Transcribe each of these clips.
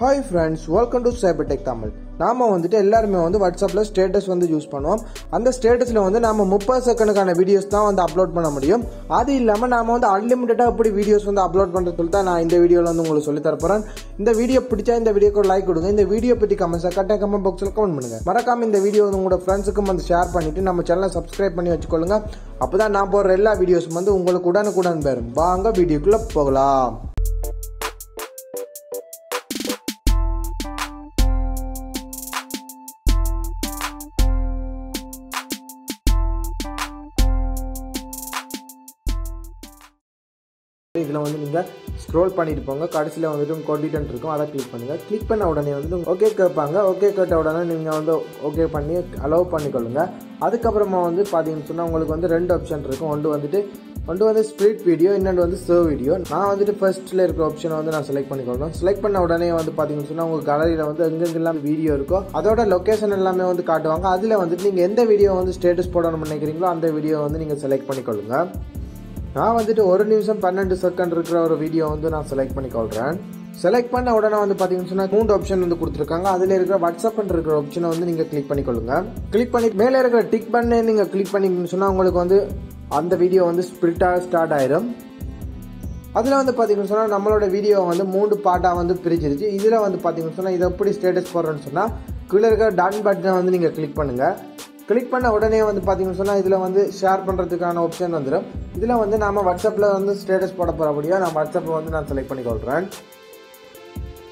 Hi friends welcome to Cybertech Tamil நாம் வந்துட்டு எல்லாருமே வந்து வாட்ஸ்அப்பில் ஸ்டேட்டஸ் வந்து யூஸ் பண்ணுவோம். அந்த ஸ்டேட்டஸில் வந்து நம்ம முப்பது செகண்டுக்கான வீடியோஸ் தான் வந்து அப்லோட் பண்ண முடியும். அது இல்லாமல் நாம் வந்து அன்லிமிட்டடாக எப்படி வீடியோஸ் வந்து அப்லோட் பண்ணுறது தான் நான் இந்த வீடியோவில் வந்து உங்களுக்கு சொல்லி தரப்போகிறேன் இந்த வீடியோ பிடிச்சா இந்த வீடியோக்கு ஒரு லைக் கொடுங்க. இந்த வீடியோ பற்றி கமெண்ட்ஸை கட்டாய கமெண்ட் பாக்ஸில் கமெண்ட் பண்ணுங்கள் மறக்காம இந்த வீடியோ வந்து உங்களோட ஃப்ரெண்ட்ஸுக்கும் வந்து ஷேர் பண்ணிட்டு நம்ம சேனலை சப்ஸ்கிரைப் பண்ணி வச்சுக்கொள்ளுங்க. அப்பதான் நான் போடுற எல்லா வீடியோஸும் வந்து உங்களுக்கு உடனுக்குடன் பேரும் வாங்க வீடியோக்குள்ளே போகலாம். இதில் வந்து நீங்கள் ஸ்க்ரோல் பண்ணிட்டு போங்க. கடைசியில் வந்துட்டு கொண்டிட்டு இருக்கும். அதை கிளிக் பண்ணுங்கள் கிளிக் பண்ண உடனே வந்து ஓகே கேட்பாங்க. ஓகே கேட்ட உடனே நீங்கள் வந்து ஓகே பண்ணி அலோவ் பண்ணிக்கொள்ளுங்க. அதுக்கப்புறமா வந்து பார்த்தீங்கன்னு சொன்னால் உங்களுக்கு வந்து ரெண்டு ஆப்ஷன் இருக்கும். ஒன்று வந்துட்டு ஒன்று வந்து ஸ்ப்ளிட் வீடியோ இன்னொன்று வந்து சர்வ் வீடியோ நான் வந்துட்டு ஃபர்ஸ்ட்டில் இருக்கிற ஆப்ஷனை வந்து நான் செலக்ட் பண்ணிக்கொள்றேன். செலக்ட் பண்ண உடனே வந்து பார்த்தீங்கன்னு சொன்னால் உங்கள் கலரியில் வந்து எங்கெங்கெல்லாம் வீடியோ இருக்கோ அதோட லொக்கேஷன் எல்லாமே வந்து காட்டுவாங்க. அதில் வந்துட்டு நீங்கள் எந்த வீடியோ வந்து ஸ்டேட்டஸ் போடணும்னு நினைக்கிறீங்களோ அந்த வீடியோ வந்து நீங்கள் செலக்ட் பண்ணிக்கொள்ளுங்கள் நான் வந்துட்டு ஒரு நிமிஷம் பன்னெண்டு செகண்ட் இருக்கிற ஒரு வீடியோ வந்து நான் செலக்ட் பண்ணி கொள்கிறேன் செலக்ட் பண்ண உடனே வந்து பார்த்தீங்கன்னு சொன்னால் மூணு ஆப்ஷன் வந்து கொடுத்துருக்காங்க. அதில் இருக்கிற வாட்ஸ்அப் இருக்கிற ஆப்ஷனை வந்து நீங்கள் கிளிக் பண்ணிக்கொள்ளுங்க கிளிக் பண்ணி மேலே இருக்கிற டிக் பண்ணி நீங்கள் கிளிக் பண்ணிங்கன்னு சொன்னால் உங்களுக்கு வந்து அந்த வீடியோ வந்து ஸ்பிரிட்டாக ஸ்டார்ட் ஆயிரும். அதில் வந்து பார்த்தீங்கன்னு சொன்னால் நம்மளோட வீடியோ வந்து மூணு பார்ட்டாக வந்து பிரிச்சிருச்சு இதில் வந்து பார்த்தீங்கன்னு சொன்னால் இதை எப்படி ஸ்டேட்டஸ் போடுறேன்னு சொன்னால் கீழே இருக்கிற டன் பட்டனை வந்து நீங்கள் கிளிக் பண்ணுங்கள் கிளிக் பண்ண உடனே வந்து பார்த்தீங்கன்னு சொன்னால் இதில் வந்து ஷேர் பண்ணுறதுக்கான ஆப்ஷன் வந்துடும் இதில் வந்து நாம் வாட்ஸ்அப்பில் வந்து ஸ்டேட்டஸ் போட போகிறபடியாக நான் வாட்ஸ்அப்பை வந்து நான் செலக்ட் பண்ணிக்கொள்கிறேன்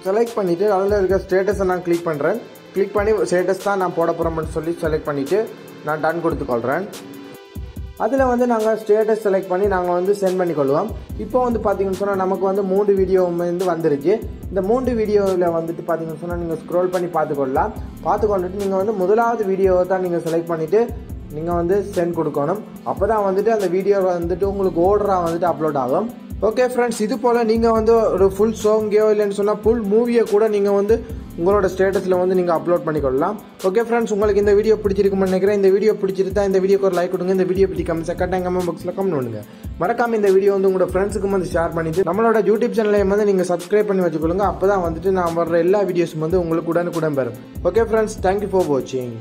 செலக்ட் பண்ணிவிட்டு அதில் இருக்க ஸ்டேட்டஸை நான் கிளிக் பண்ணுறேன் கிளிக் பண்ணி ஸ்டேட்டஸ் தான் நான் போட போகிறோம்னு சொல்லி செலக்ட் பண்ணிவிட்டு நான் டன் கொடுத்துக்கொள்கிறேன் அதில் வந்து நாங்கள் ஸ்டேட்டஸ் செலக்ட் பண்ணி நாங்கள் வந்து சென்ட் பண்ணிக்கொள்வோம் இப்போ வந்து பார்த்தீங்கன்னு சொன்னால் நமக்கு வந்து மூன்று வீடியோ வந்து வந்துருச்சு. இந்த மூன்று வீடியோவில் வந்துட்டு பார்த்தீங்கன்னு சொன்னால் நீங்கள் ஸ்க்ரோல் பண்ணி பார்த்துக்கொள்ளலாம் பார்த்துக்கொண்டுட்டு நீங்கள் வந்து முதலாவது வீடியோவை தான் நீங்கள் செலக்ட் பண்ணிவிட்டு நீங்கள் வந்து சென்ட் கொடுக்கணும். அப்போ தான் வந்துட்டு அந்த வீடியோ வந்துட்டு உங்களுக்கு ஓர்டராக வந்துட்டு அப்லோட் ஆகும். ஓகே ஃப்ரெண்ட்ஸ் இது போல் நீங்கள் வந்து ஒரு ஃபுல் சாங்கையோ இல்லைன்னு சொன்னால் ஃபுல் மூவியை கூட நீங்கள் வந்து உங்களோட ஸ்டேட்டஸில் வந்து நீங்கள் அப்லோட் பண்ணிக்கொள்ளலாம். ஓகே ஃப்ரெண்ட்ஸ் உங்களுக்கு இந்த வீடியோ பிடிச்சிருக்குன்னு நினைக்கிறேன். இந்த வீடியோ பிடிச்சிருந்தா இந்த வீடியோக்கு ஒரு லைக் கொடுங்க. இந்த வீடியோ பற்றி கமெண்ட்ஸ் கட்டாயம் கமெண்ட் பாக்ஸில் கமெண்ட் பண்ணுங்க. மறக்காம இந்த வீடியோ வந்து உங்களோட ஃப்ரெண்ட்ஸுக்கும் வந்து ஷேர் பண்ணிட்டு நம்மளோட யூடியூப் சேனலையும் வந்து நீங்கள் சப்ஸ்கிரைப் பண்ணி வச்சுக்கொள்ளுங்க. அப்போ தான் வந்துட்டு நான் வர்ற எல்லா வீடியோஸும் வந்து உங்களுக்கு உடனுக்குடன் பெறும் ஓகே ஃப்ரெண்ட்ஸ் தேங்க்யூ ஃபார் வாட்சிங்